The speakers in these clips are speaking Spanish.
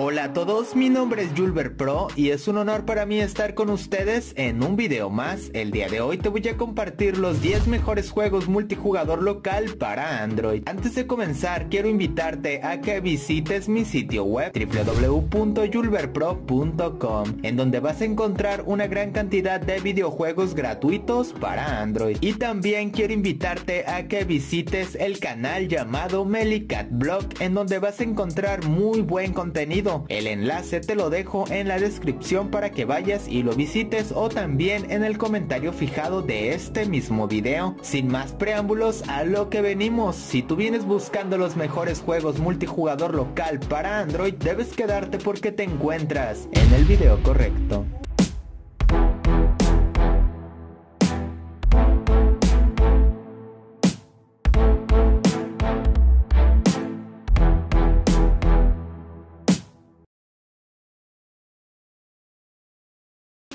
Hola a todos, mi nombre es Julber Pro y es un honor para mí estar con ustedes en un video más. El día de hoy te voy a compartir los 10 mejores juegos multijugador local para Android. Antes de comenzar, quiero invitarte a que visites mi sitio web www.julberpro.com en donde vas a encontrar una gran cantidad de videojuegos gratuitos para Android. Y también quiero invitarte a que visites el canal llamado Melicat Blog en donde vas a encontrar muy buen contenido el enlace te lo dejo en la descripción para que vayas y lo visites o también en el comentario fijado de este mismo video. Sin más preámbulos, a lo que venimos. Si tú vienes buscando los mejores juegos multijugador local para Android, debes quedarte porque te encuentras en el video correcto.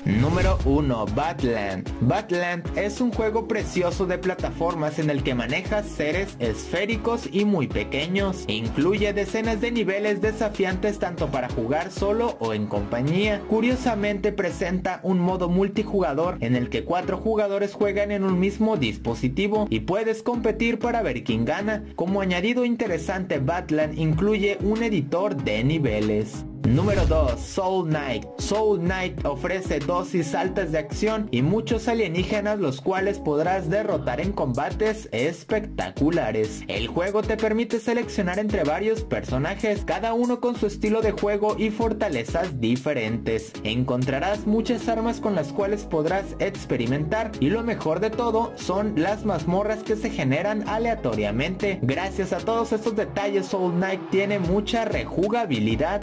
Número 1. Badland. Badland es un juego precioso de plataformas en el que manejas seres esféricos y muy pequeños. Incluye decenas de niveles desafiantes tanto para jugar solo o en compañía. Curiosamente presenta un modo multijugador en el que cuatro jugadores juegan en un mismo dispositivo y puedes competir para ver quién gana. Como añadido interesante Badland incluye un editor de niveles. Número 2. Soul Knight. Soul Knight ofrece dosis altas de acción y muchos alienígenas los cuales podrás derrotar en combates espectaculares. El juego te permite seleccionar entre varios personajes, cada uno con su estilo de juego y fortalezas diferentes. Encontrarás muchas armas con las cuales podrás experimentar y lo mejor de todo son las mazmorras que se generan aleatoriamente. Gracias a todos estos detalles Soul Knight tiene mucha rejugabilidad.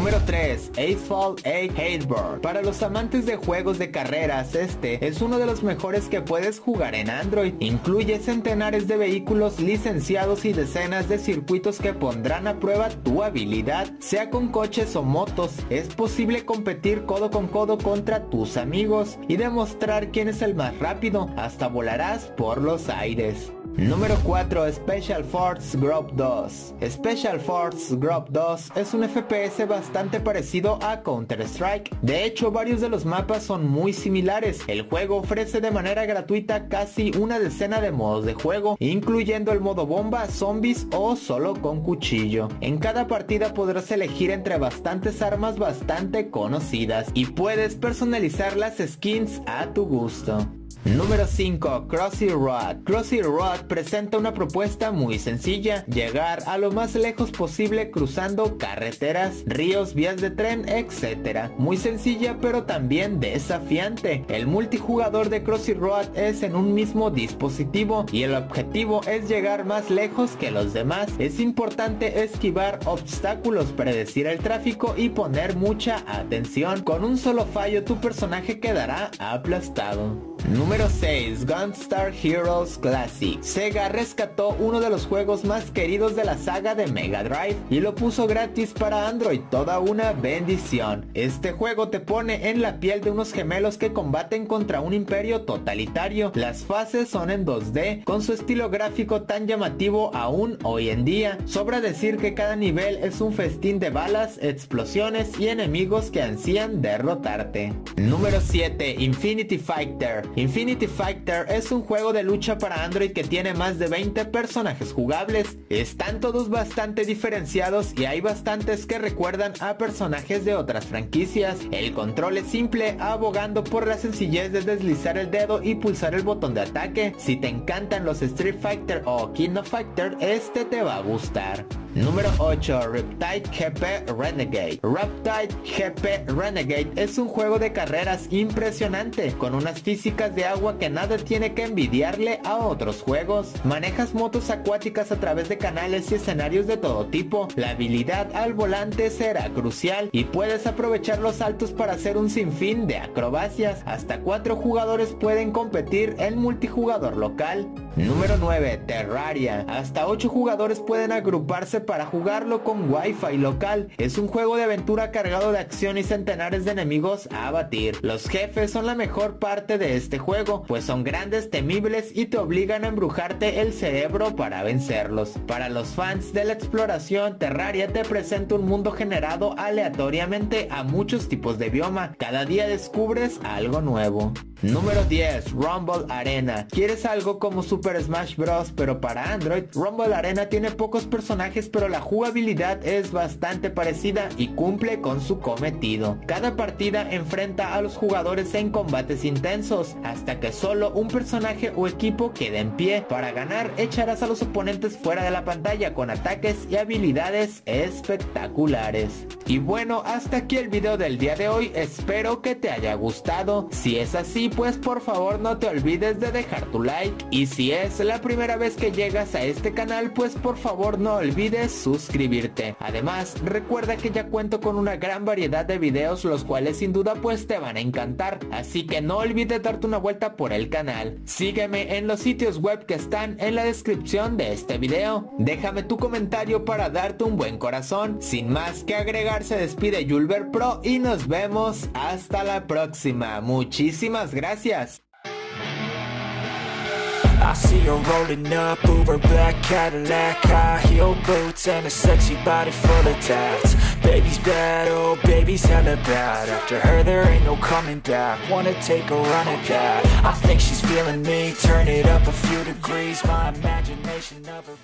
Número 3. Asphalt 8 Hateboard. Para los amantes de juegos de carreras, este es uno de los mejores que puedes jugar en Android. Incluye centenares de vehículos licenciados y decenas de circuitos que pondrán a prueba tu habilidad, sea con coches o motos. Es posible competir codo con codo contra tus amigos y demostrar quién es el más rápido. Hasta volarás por los aires. Número 4. Special Force Group 2. Special Force Group 2 es un FPS bastante parecido a Counter-Strike. De hecho, varios de los mapas son muy similares. El juego ofrece de manera gratuita casi una decena de modos de juego, incluyendo el modo bomba, zombies o solo con cuchillo. En cada partida podrás elegir entre bastantes armas bastante conocidas y puedes personalizar las skins a tu gusto. Número 5. Crossy Road. Crossy Road presenta una propuesta muy sencilla, llegar a lo más lejos posible cruzando carreteras, ríos, vías de tren, etc. Muy sencilla pero también desafiante. El multijugador de Crossy Road es en un mismo dispositivo y el objetivo es llegar más lejos que los demás. Es importante esquivar obstáculos, predecir el tráfico y poner mucha atención. Con un solo fallo tu personaje quedará aplastado. Número 6. Gunstar Heroes Classic. Sega rescató uno de los juegos más queridos de la saga de Mega Drive y lo puso gratis para Android, toda una bendición. Este juego te pone en la piel de unos gemelos que combaten contra un imperio totalitario. Las fases son en 2D, con su estilo gráfico tan llamativo aún hoy en día. Sobra decir que cada nivel es un festín de balas, explosiones y enemigos que ansían derrotarte. Número 7. Infinity Fighter. Infinity Fighter es un juego de lucha para Android que tiene más de 20 personajes jugables. Están todos bastante diferenciados y hay bastantes que recuerdan a personajes de otras franquicias. El control es simple, abogando por la sencillez de deslizar el dedo y pulsar el botón de ataque. Si te encantan los Street Fighter o King of Fighter, este te va a gustar. Número 8. Reptide GP Renegade. Reptide GP Renegade es un juego de carreras impresionante, con unas físicas de agua que nada tiene que envidiarle a otros juegos. Manejas motos acuáticas a través de canales y escenarios de todo tipo. La habilidad al volante será crucial y puedes aprovechar los saltos para hacer un sinfín de acrobacias. Hasta cuatro jugadores pueden competir en multijugador local. Número 9. Terraria. Hasta 8 jugadores pueden agruparse para jugarlo con wifi local. Es un juego de aventura cargado de acción y centenares de enemigos a abatir. Los jefes son la mejor parte de este juego, pues son grandes, temibles y te obligan a embrujarte el cerebro para vencerlos. Para los fans de la exploración, Terraria te presenta un mundo generado aleatoriamente a muchos tipos de bioma. Cada día descubres algo nuevo. Número 10. Rumble Arena. ¿Quieres algo como Super Smash Bros. pero para Android? Rumble Arena tiene pocos personajes pero la jugabilidad es bastante parecida y cumple con su cometido. Cada partida enfrenta a los jugadores en combates intensos hasta que solo un personaje o equipo quede en pie. Para ganar echarás a los oponentes fuera de la pantalla con ataques y habilidades espectaculares. Y bueno, hasta aquí el video del día de hoy, espero que te haya gustado. Si es así, pues por favor no te olvides de dejar tu like y si es la primera vez que llegas a este canal pues por favor no olvides suscribirte. Además recuerda que ya cuento con una gran variedad de videos los cuales sin duda pues te van a encantar. Así que no olvides darte una vuelta por el canal. Sígueme en los sitios web que están en la descripción de este video. Déjame tu comentario para darte un buen corazón. Sin más que agregar se despide Julber Pro y nos vemos. Hasta la próxima. Muchísimas gracias. I see her rolling up, Uber black Cadillac High heel boots and a sexy body full of tats. Baby's bad, oh baby's hella bad. After her there ain't no coming back. Wanna take a run at that. I think she's feeling me. Turn it up a few degrees. My imagination of her